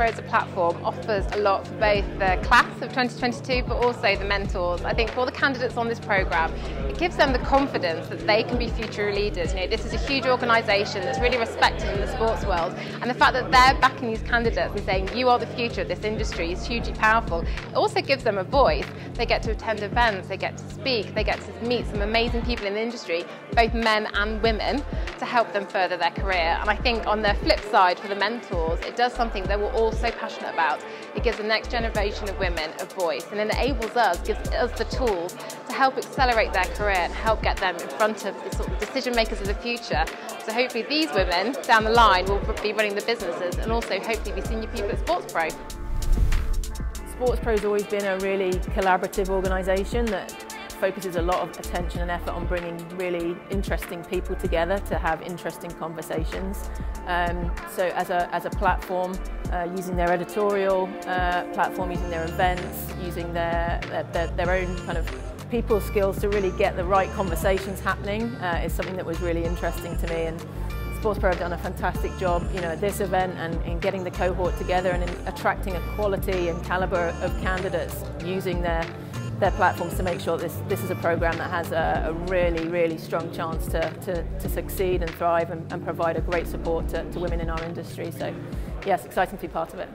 Pro as a platform offers a lot for both the class of 2022 but also the mentors. I think for the candidates on this programme, it gives them the confidence that they can be future leaders. You know, this is a huge organisation that's really respected in the sports world and the fact that they're backing these candidates and saying you are the future of this industry is hugely powerful. It also gives them a voice. They get to attend events, they get to speak, they get to meet some amazing people in the industry, both men and women, to help them further their career. And I think on the flip side for the mentors, it does something that we're all so passionate about. It gives the next generation of women a voice and enables us, gives us the tools to help accelerate their career and help get them in front of the sort of decision makers of the future. So hopefully these women down the line will be running the businesses and also hopefully be senior people at SportsPro. Sports Pro has always been a really collaborative organisation that focuses a lot of attention and effort on bringing really interesting people together to have interesting conversations. Um, so as a, as a platform, uh, using their editorial uh, platform, using their events, using their, their, their own kind of people skills to really get the right conversations happening uh, is something that was really interesting to me. And SportsPro have done a fantastic job, you know, at this event and in getting the cohort together and in attracting a quality and caliber of candidates using their their platforms to make sure this, this is a program that has a, a really, really strong chance to, to, to succeed and thrive and, and provide a great support to, to women in our industry. So yes, exciting to be part of it.